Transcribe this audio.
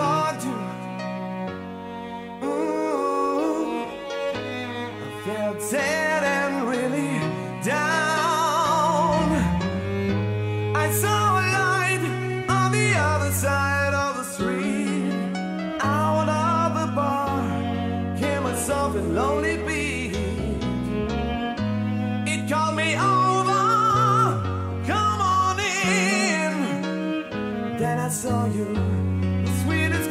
talk to. Ooh, I felt sad and really down. I saw a light on the other side of the street. Out of the bar came a soft and lonely beat. It called me over. Come on in. Then I saw you sweetest